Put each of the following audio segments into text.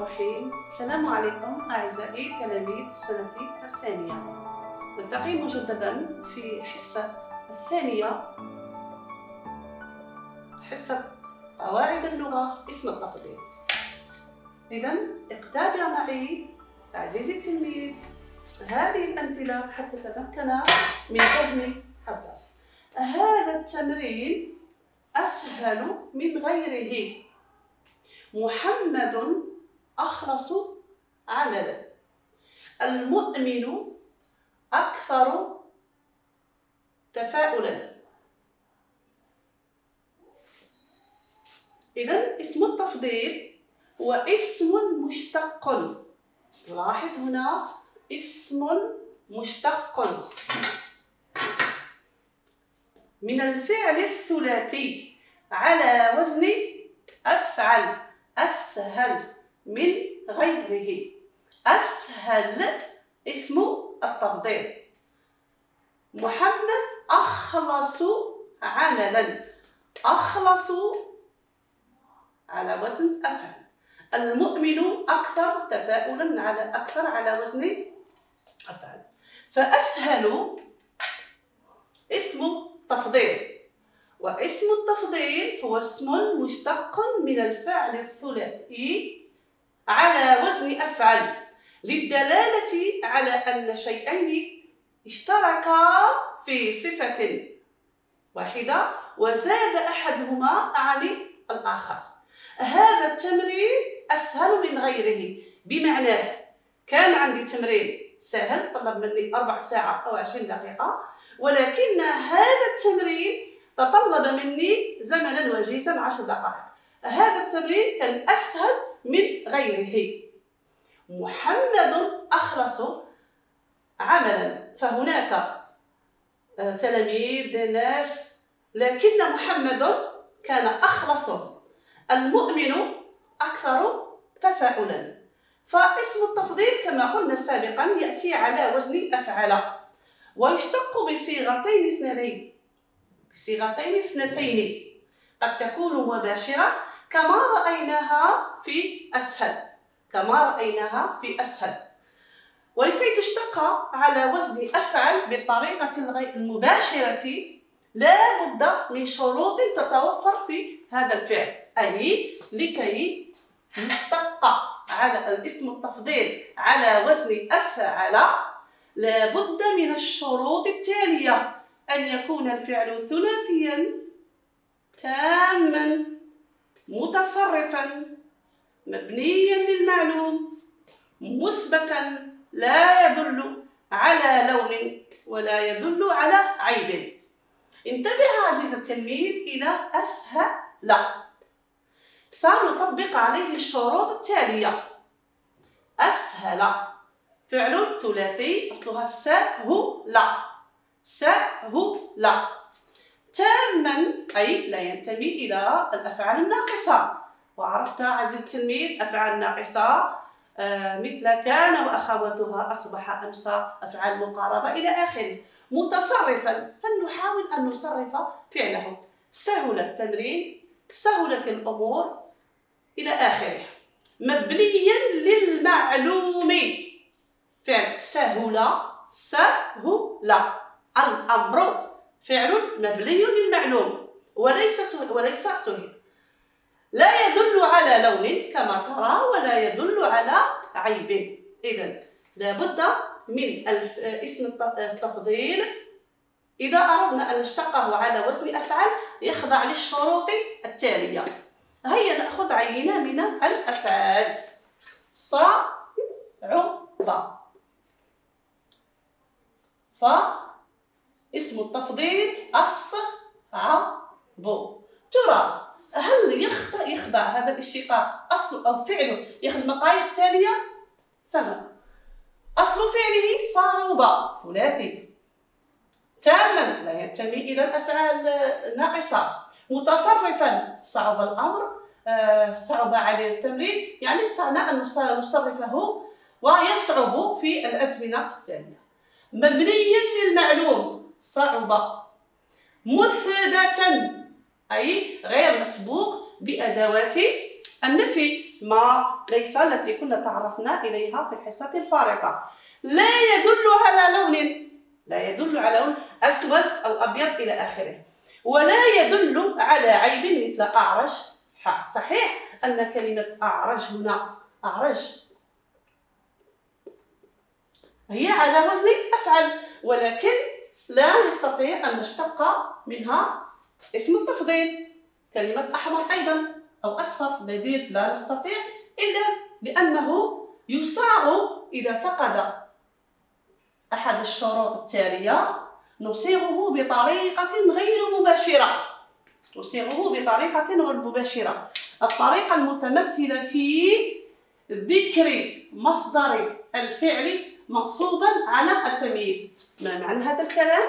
الرحيم. السلام عليكم أعزائي تلاميذ السنة الثانية. نلتقي مجددا في حصة الثانية. حصة قواعد اللغة اسم التفضيل إذا اقتابع معي عزيزي التلميذ هذه الأمثلة حتى تتمكن من فهم الدرس. هذا التمرين أسهل من غيره. محمد أخلص عملا. المؤمن أكثر تفاؤلا. إذا اسم التفضيل هو اسم مشتق. لاحظ هنا اسم مشتق. من الفعل الثلاثي على وزن أفعل أسهل. من غيره. أسهل اسم التفضيل. محمد أخلص عملا. أخلص على وزن أفعل. المؤمن أكثر تفاؤلا على أكثر على وزن أفعل. فأسهل اسم تفضيل واسم التفضيل هو اسم مشتق من الفعل الثلاثي. على وزن أفعل. للدلالة على أن شيئين اشتركا في صفة واحدة وزاد أحدهما عن الآخر. هذا التمرين أسهل من غيره. بمعناه كان عندي تمرين سهل طلب مني أربع ساعات أو عشرين دقيقة ولكن هذا التمرين تطلب مني زمنا وجيزا عشر دقائق. هذا التمرين كان أسهل من غيره. محمد أخلص عملا. فهناك آه، تلاميذ ناس. لكن محمد كان أخلص. المؤمن أكثر تفاؤلا. فاسم التفضيل كما قلنا سابقا يأتي على وزن أفعل. ويشتق بصيغتين اثنين بصيغتين اثنتين. قد تكون مباشرة كما رأيناها في أسهل. كما رأيناها في أسهل. ولكي تشتق على وزن أفعل بالطريقة المباشرة لا بد من شروط تتوفر في هذا الفعل. أي لكي يشتق على الاسم التفضيل على وزن أفعل لابد من الشروط التالية. أن يكون الفعل ثلاثيا تاما. متصرفا مبنيا للمعلوم مثبتا لا يدل على لون ولا يدل على عيب. انتبه عزيز التلميذ إلى أسهل سنطبق عليه الشروط التالية. أسهل. فعل ثلاثي أصلها سهل سهل تاما أي لا ينتمي إلى الأفعال الناقصة. وعرفت عزيز التلميذ أفعال ناقصة آه، مثل كان وأخواتها أصبح أمسى أفعال مقاربة إلى آخره متصرفا فلنحاول أن نصرف فعله. سهل التمرين سهلت الأمور إلى آخره. مبنيا للمعلوم. فعل سهل سهل الأمر. فعل مبني للمعلوم وليس وليس سهل. لا يدل على لون كما ترى ولا يدل على عيب. إذا لابد من اسم التفضيل. إذا أردنا أن نشتقه على وزن أفعال يخضع للشروط التالية. هيا نأخذ عينة من الأفعال. صعب ف اسم التفضيل الصعب ترى هل يخطأ يخضع هذا الاشتقاق أصل أو فعله ياخذ المقاييس التالية سنة أصل فعله صعب. ثلاثي. تاما لا ينتمي إلى الأفعال الناقصة متصرفا صعب الأمر. آه، صعب عليه التمرين. يعني استطعنا أن نصرفه ويصعب في الأزمنة التالية. مبنيا للمعلوم. صعب مثبتا أي غير مسبوق بأدوات النفي ما ليس التي كنا تعرفنا إليها في الحصة الفارقة. لا يدل على لون لا يدل على لون أسود أو أبيض إلى آخره. ولا يدل على عيب مثل أعرج. صحيح أن كلمة أعرج هنا أعرج. هي على وزن أفعل ولكن لا نستطيع أن نشتق منها اسم التفضيل كلمة أحمر أيضا أو أصفر بديل لا نستطيع إلا لأنه يصاغ إذا فقد أحد الشروط التالية. نصيغه بطريقة غير مباشرة. نصيغه بطريقة غير مباشرة. الطريقة المتمثلة في ذكر مصدر الفعل منصوبا على التمييز. ما معنى هذا الكلام؟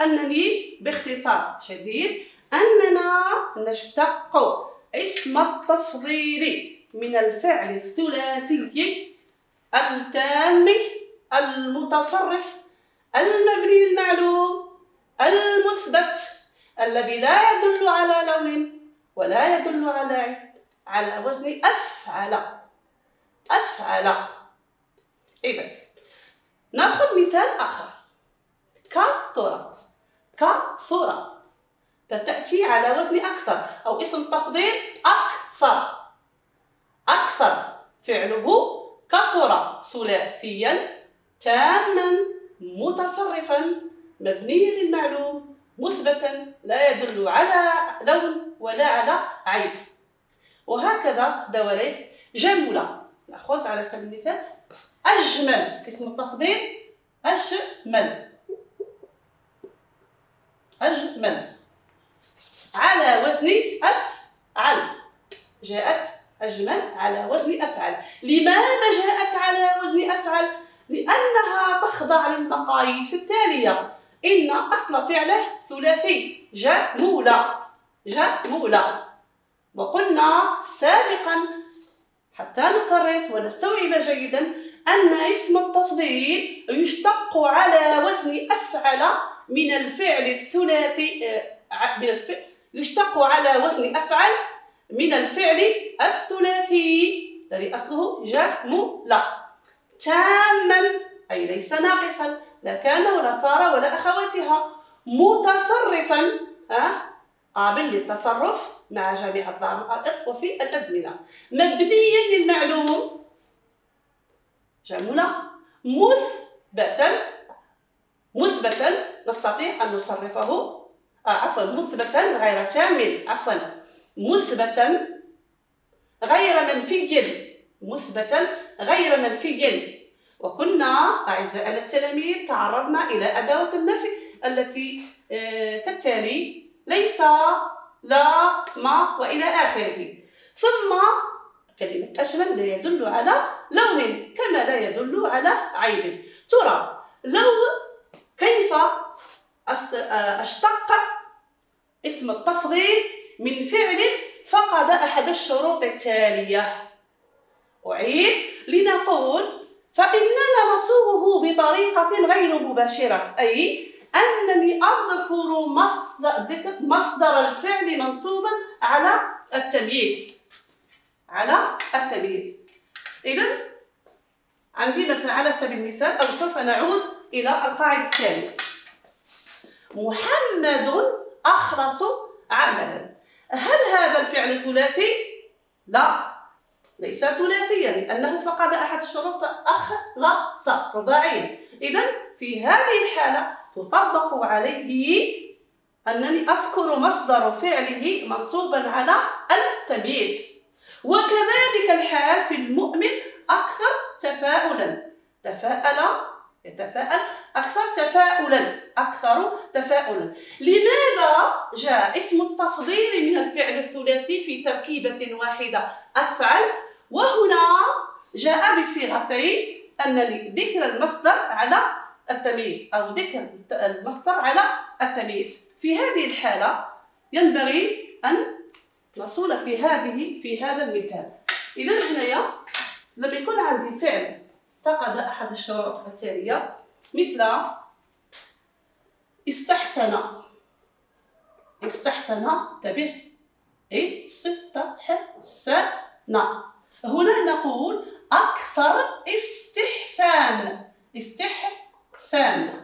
أنني باختصار شديد أننا نشتق اسم التفضيل من الفعل الثلاثي التام المتصرف المبني المعلوم المثبت الذي لا يدل على لون ولا يدل على على وزن أفعل. أفعل. إذا ناخذ مثال آخر. كثر كثر فتأتي على وزن أكثر أو اسم تفضيل أكثر. أكثر فعله كثر ثلاثيا. تاما. متصرفا. مبنيا للمعلوم. مثبتا. لا يدل على لون ولا على عيب. وهكذا دواليك جملة نأخذ على سبيل المثال. أجمل اسم التفضيل أجمل. أجمل. على وزن أفعل. جاءت أجمل على وزن أفعل. لماذا جاءت على وزن أفعل؟ لأنها تخضع للمقاييس التالية. إن أصل فعله ثلاثي. جمولة. جمولة. وقلنا سابقا. حتى نكرر ونستوعب جيدا أن اسم التفضيل يشتق على وزن أفعل من الفعل الثلاثي آه، يشتق على وزن أفعل من الفعل الثلاثي. الذي أصله جملة تاما أي ليس ناقصا لا كان ولا صار ولا أخواتها. متصرفا قابل للتصرف مع جميع الضمائر وفي الأزمنة. مبنيا للمعلوم جملة مثبتا مثبتا نستطيع أن نصرفه آه عفوا مثبتا غير كامل عفوا مثبتا غير منفي مثبتا غير منفي. وكنا أعزائنا التلاميذ تعرضنا إلى أدوات النفي التي آه كالتالي ليس لا ما وإلى آخره. ثم كلمة أجمل لا يدل على لون كما لا يدل على عيب. ترى لو كيف أشتق اسم التفضيل من فعل فقد أحد الشروط التالية. أعيد لنقول فإننا نصوغه بطريقة غير مباشرة أي أنني أذكر مصدر الفعل منصوبا على التمييز. على التمييز إذا عندي مثلا على سبيل المثال أو سوف نعود إلى القاعدة الثانية. محمد أخلص عملا. هل هذا الفعل ثلاثي؟ لا. ليس ثلاثيا لأنه فقد أحد الشروط أخلص رباعيا. إذا في هذه الحالة تطبق عليه أنني أذكر مصدر فعله منصوبا على التمييز وكذلك الحال في المؤمن أكثر تفاؤلا. تفاءل يتفاءل. أكثر تفاؤلا أكثر تفاؤلا. لماذا جاء اسم التفضيل من الفعل الثلاثي في تركيبة واحدة؟ أفعل. وهنا جاء بصيغتين أن ذكر المصدر على التمييز أو ذكر المصدر على التمييز. في هذه الحالة ينبغي أن نصول في هذه في هذا المثال. إذا هنايا لما يكون عندي فعل فقد أحد الشروط التالية مثل استحسن. استحسن انتبه استحسن. هنا نقول أكثر استحسان. استحسان.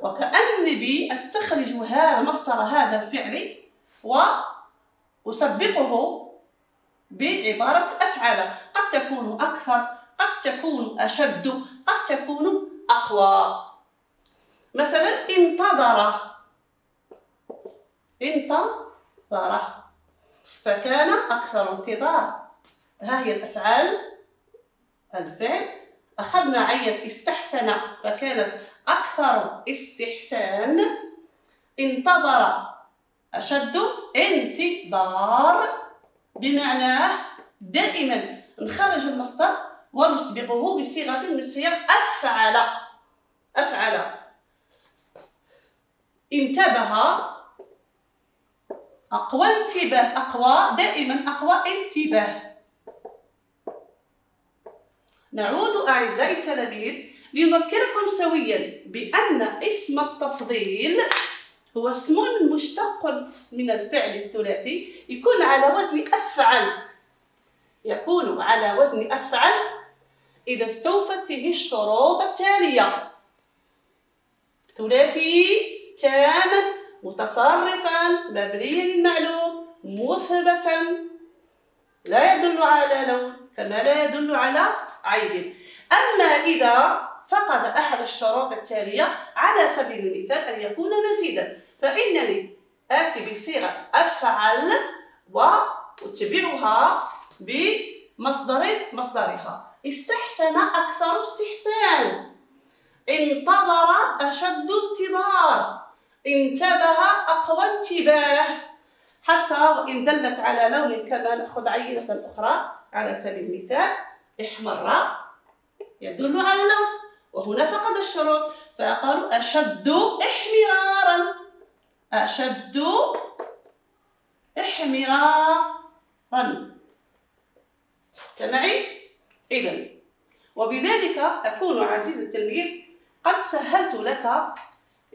وكأني بي أستخرج هذا مصدر هذا الفعل وأسبقه بعبارة أفعل. قد تكون أكثر قد تكون أشد قد تكون أقوى. مثلا انتظر. انتظر. فكان أكثر انتظار. ها هي الأفعال. الفعل. أخذنا عين استحسن. فكانت أكثر استحسان. انتظر. أشد انتظار بمعناه دائما. نخرج المصدر ونسبقه بصيغة من صيغ أفعل. أفعل. انتبه. أقوى انتباه. أقوى دائما أقوى انتباه. نعود أعزائي التلاميذ لنذكركم سويا بأن اسم التفضيل هو اسم مشتق من الفعل الثلاثي يكون على وزن أفعل. يكون على وزن أفعل إذا استوفت فيه الشروط التالية. ثلاثي تاما متصرفا مبنيا للمعلوم مثبتا. لا يدل على لون كما لا يدل على عيب. أما إذا فقد أحد الشروط التالية على سبيل المثال أن يكون مزيدا. فإنني آتي بصيغة أفعل وأتبعها بمصدر مصدرها. استحسن أكثر استحسان. انتظر أشد انتظار. انتبه أقوى انتباه. حتى وإن دلت على لون كما نأخذ عينة أخرى على سبيل المثال احمر يدل على لون. وهنا فقد الشروط. فقالوا أشد احمرارا. أشد احمرارا معي؟ إذا وبذلك أكون عزيز التلميذ قد سهلت لك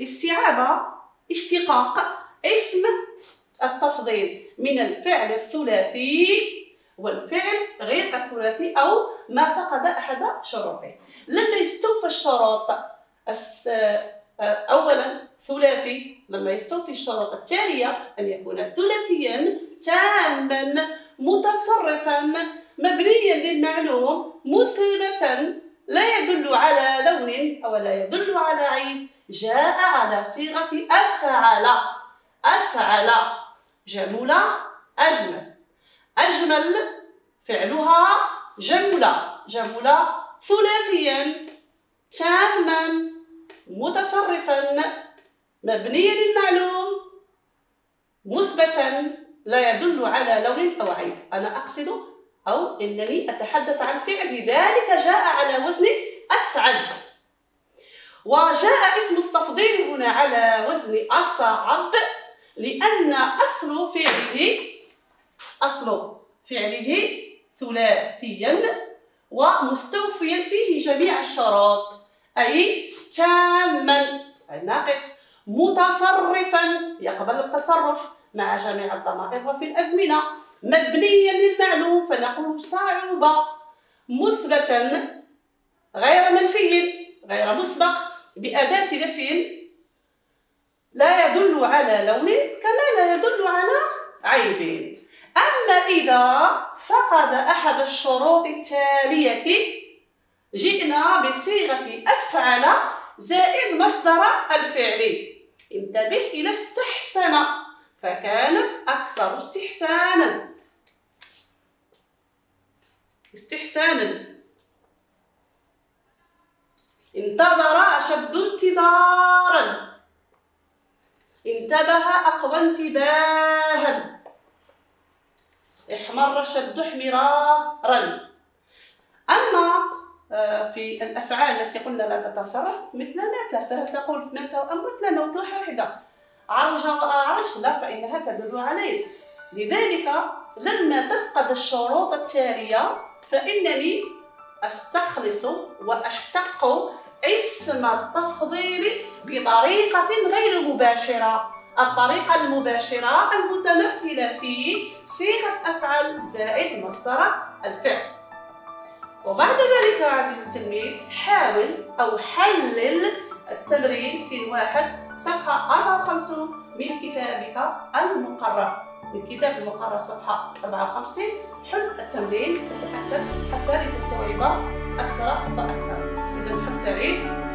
استيعاب اشتقاق اسم التفضيل من الفعل الثلاثي والفعل غير الثلاثي أو ما فقد أحد شروطه. لما يستوفى الشروط. أولا ثلاثي لما يستوفي الشروط التالية أن يكون ثلاثيا تاما متصرفا مبنيا للمعلوم مثبتا لا يدل على لون أو لا يدل على عين جاء على صيغة أفعل. أفعل. جمل أجمل. أجمل فعلها جمل جمل ثلاثيا تاما. متصرفا مبنيا للمعلوم مثبتا لا يدل على لون أو عيب. أنا أقصد أو إنني أتحدث عن فعل ذلك جاء على وزن أفعل. وجاء اسم التفضيل هنا على وزن أصعب لأن أصل فعله أصل فعله ثلاثيا ومستوفيا فيه جميع الشروط أي تاما ناقص. متصرفا. يقبل التصرف مع جميع الضمائر وفي الأزمنة. مبنيا للمعلوم فنقول صعوبة. مثبتا. غير منفي. غير مسبق. بأداة نفي لا يدل على لون كما لا يدل على عيب. أما إذا فقد أحد الشروط التالية جئنا بصيغة أفعل زائد مصدر الفعل. انتبه إلى استحسن. فكانت أكثر استحسانا. استحسانا. انتظر أشد انتظارا. انتبه أقوى انتباها. احمر شد احمرارا. أما في الأفعال التي قلنا لا تتصرف مثل مات فهل تقول مات أم مثل نوتها واحدة. عرج وأعرج لا فإنها تدل عليه. لذلك لما تفقد الشروط التالية فإنني أستخلص وأشتق اسم التفضيل بطريقة غير مباشرة. الطريقة المباشرة المتمثلة في صيغة أفعل زائد مصدر الفعل. وبعد ذلك عزيزي التلميذ حاول أو حلل التمرين س واحد صفحة 54 من كتابك المقرر. من كتاب المقرر صفحة 54 حل التمرين وتأكد حتى لتستوعب أكثر وأكثر. إذا حل سعيد